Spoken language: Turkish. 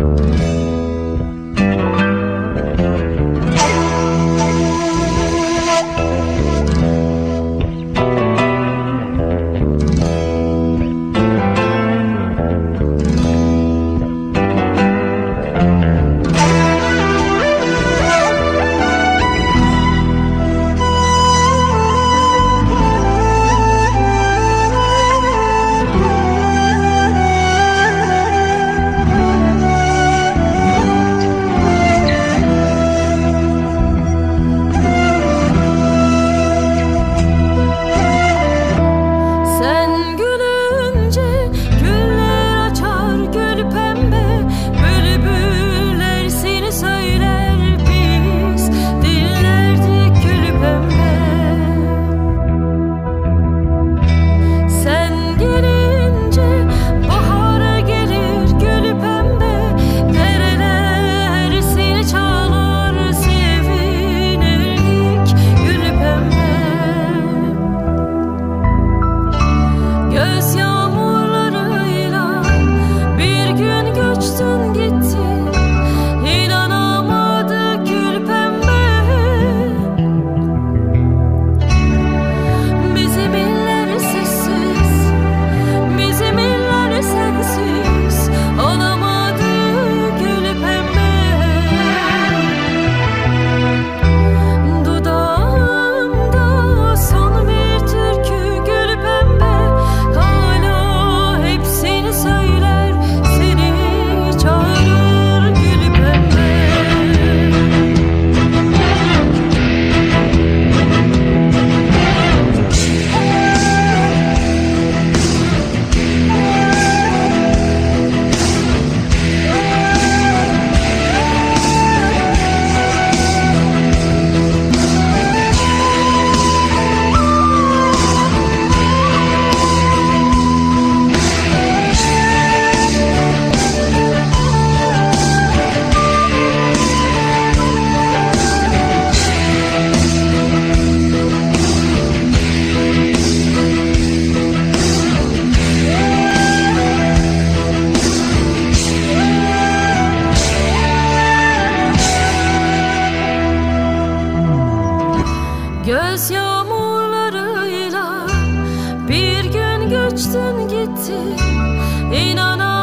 Música yağmurlarıyla. Bir gün göçtün gittin inanamadım.